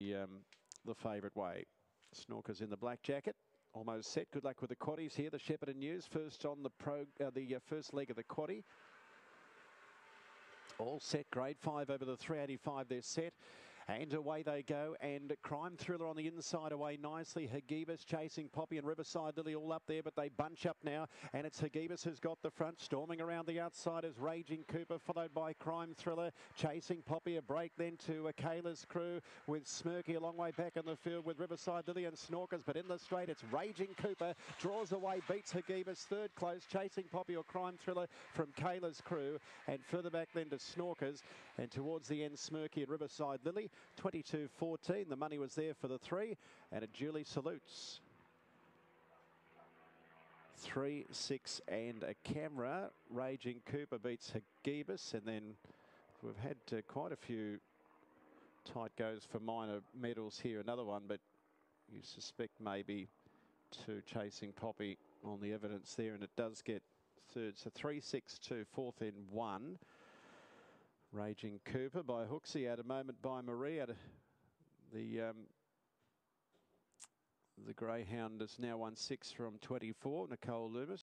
the, um, the favourite way. Snorkers in the black jacket. Almost set. Good luck with the quaddies here. The Shepparton News first on the pro, uh, the uh, first leg of the quaddie. All set, grade five over the 385. They're set. And away they go. And Crime Thriller on the inside away nicely. Hagibis chasing Poppy and Riverside Lily all up there, but they bunch up now. And it's Hagibis who's got the front. Storming around the outside is Raging Cooper, followed by Crime Thriller. Chasing Poppy. A break then to Kayla's crew with Smirky a long way back in the field with Riverside Lily and Snorkers. But in the straight, it's Raging Cooper. Draws away, beats Hagibis. Third close, chasing Poppy or Crime Thriller from Kayla's crew. And further back then to Snorkers. And towards the end, Smirky and Riverside Lily. 22-14. The money was there for the three, and it duly salutes. Three, six, and a camera. Raging Cooper beats Hagibis, and then we've had uh, quite a few tight goes for minor medals here. Another one, but you suspect maybe two chasing Poppy on the evidence there, and it does get third. So three, six, two, fourth in one. Raging Cooper by Hooksy at a moment by Marie at the um, the Greyhound has now won six from 24. Nicole Loomis.